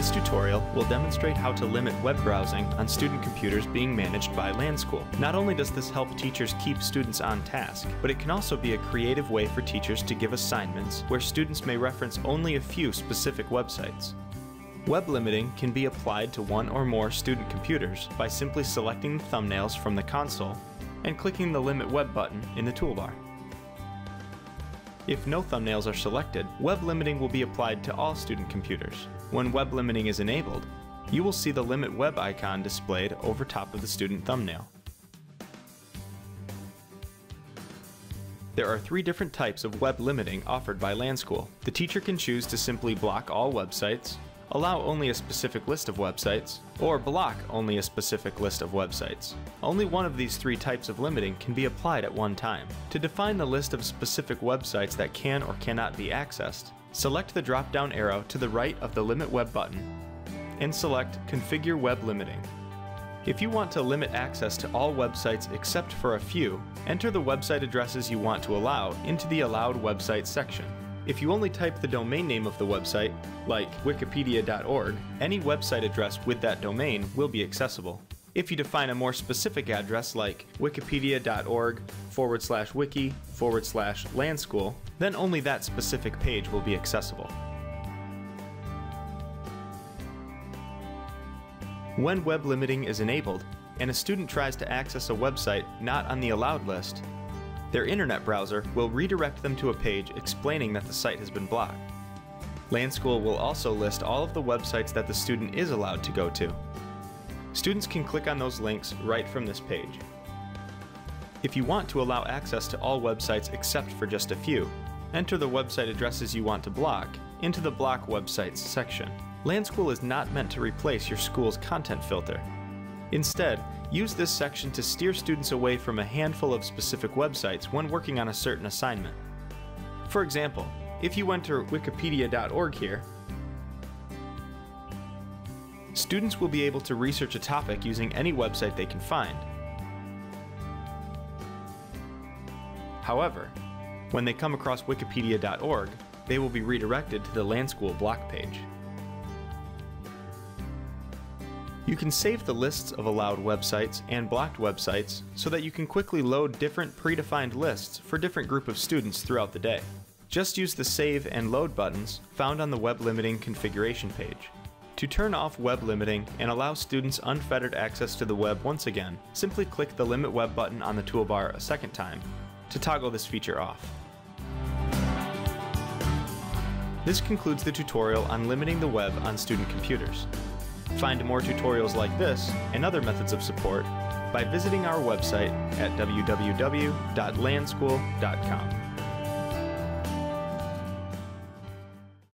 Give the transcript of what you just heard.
This tutorial will demonstrate how to limit web browsing on student computers being managed by LanSchool. Not only does this help teachers keep students on task, but it can also be a creative way for teachers to give assignments where students may reference only a few specific websites. Web limiting can be applied to one or more student computers by simply selecting the thumbnails from the console and clicking the Limit Web button in the toolbar. If no thumbnails are selected, web limiting will be applied to all student computers. When web limiting is enabled, you will see the Limit Web icon displayed over top of the student thumbnail. There are three different types of web limiting offered by LanSchool. The teacher can choose to simply block all websites, allow only a specific list of websites, or block only a specific list of websites. Only one of these three types of limiting can be applied at one time. To define the list of specific websites that can or cannot be accessed, select the drop-down arrow to the right of the Limit Web button and select Configure Web Limiting. If you want to limit access to all websites except for a few, enter the website addresses you want to allow into the Allowed Websites section. If you only type the domain name of the website, like wikipedia.org, any website address with that domain will be accessible. If you define a more specific address like wikipedia.org forward slash wiki forward slash lanschool, then only that specific page will be accessible. When web limiting is enabled, and a student tries to access a website not on the allowed list, their internet browser will redirect them to a page explaining that the site has been blocked. LanSchool will also list all of the websites that the student is allowed to go to. Students can click on those links right from this page. If you want to allow access to all websites except for just a few, enter the website addresses you want to block into the Block Websites section. LanSchool is not meant to replace your school's content filter. Instead, use this section to steer students away from a handful of specific websites when working on a certain assignment. For example, if you enter wikipedia.org here, students will be able to research a topic using any website they can find. However, when they come across wikipedia.org, they will be redirected to the LanSchool block page. You can save the lists of allowed websites and blocked websites so that you can quickly load different predefined lists for different group of students throughout the day. Just use the Save and Load buttons found on the Web Limiting configuration page. To turn off web limiting and allow students unfettered access to the web once again, simply click the Limit Web button on the toolbar a second time to toggle this feature off. This concludes the tutorial on limiting the web on student computers. Find more tutorials like this and other methods of support by visiting our website at www.lanschool.com.